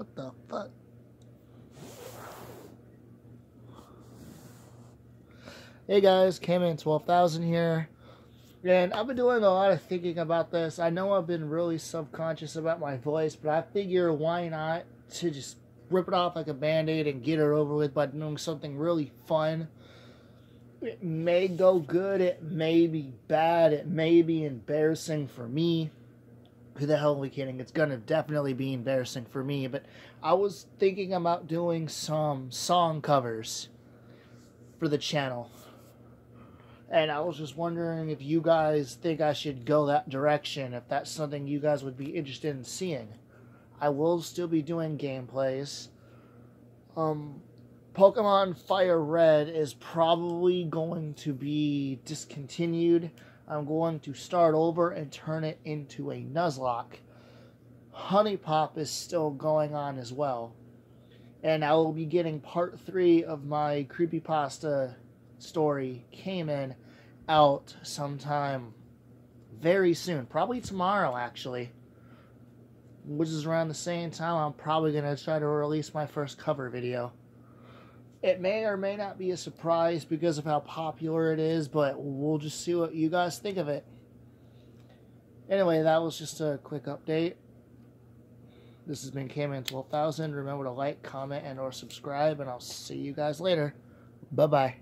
What the fuck? Hey guys, Kamen 12,000 here. And I've been doing a lot of thinking about this. I know I've been really subconscious about my voice, but I figure why not to just rip it off like a band-aid and get it over with by doing something really fun. It may go good, it may be bad, it may be embarrassing for me. Who the hell are we kidding? It's gonna definitely be embarrassing for me, but I was thinking about doing some song covers for the channel. And I was just wondering if you guys think I should go that direction, if that's something you guys would be interested in seeing. I will still be doing gameplays. Um, Pokemon Fire Red is probably going to be discontinued. I'm going to start over and turn it into a Nuzlocke. HuniePop is still going on as well. And I will be getting part three of my creepypasta story Cayman out sometime very soon. Probably tomorrow, actually. Which is around the same time I'm probably going to try to release my first cover video. It may or may not be a surprise because of how popular it is, but we'll just see what you guys think of it. Anyway, that was just a quick update. This has been Kamen 12000. Remember to like, comment, and or subscribe, and I'll see you guys later. Bye-bye.